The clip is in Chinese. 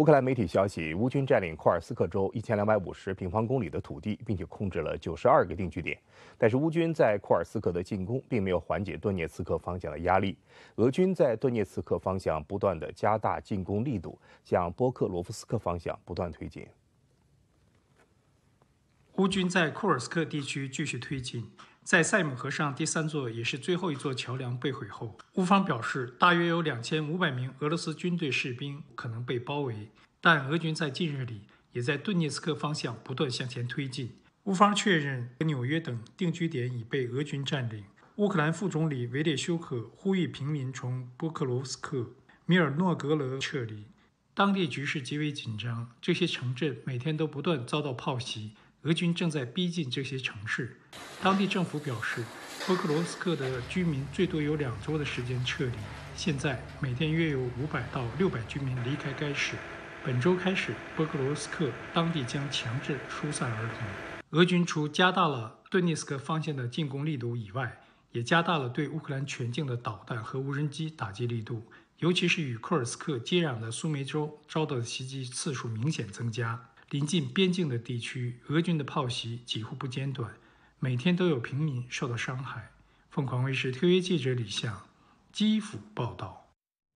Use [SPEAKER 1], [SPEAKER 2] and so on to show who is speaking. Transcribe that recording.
[SPEAKER 1] 乌克兰媒体消息，乌军占领库尔斯克州一千两百五十平方公里的土地，并且控制了九十二个定居点。但是，乌军在库尔斯克的进攻并没有缓解顿涅茨克方向的压力。俄军在顿涅茨克方向不断的加大进攻力度，向波克罗夫斯克方向不断推进。
[SPEAKER 2] 乌军在库尔斯克地区继续推进。在塞姆河上第三座也是最后一座桥梁被毁后，乌方表示大约有两千五百名俄罗斯军队士兵可能被包围。但俄军在近日里也在顿涅茨克方向不断向前推进。乌方确认纽约等定居点已被俄军占领。乌克兰副总理维列修克呼吁平民从波克罗斯克、米尔诺格勒撤离。当地局势极为紧张，这些城镇每天都不断遭到炮袭。俄军正在逼近这些城市。当地政府表示，波克罗斯克的居民最多有两周的时间撤离。现在每天约有五百到六百居民离开该市。本周开始，波克罗斯克当地将强制疏散儿童。俄军除加大了顿涅斯克方向的进攻力度以外，也加大了对乌克兰全境的导弹和无人机打击力度，尤其是与库尔斯克接壤的苏梅州遭到的袭击次数明显增加。临近边境的地区，俄军的炮袭几乎不间断，每天都有平民受到伤害。凤凰卫视特约记者李向基辅报道。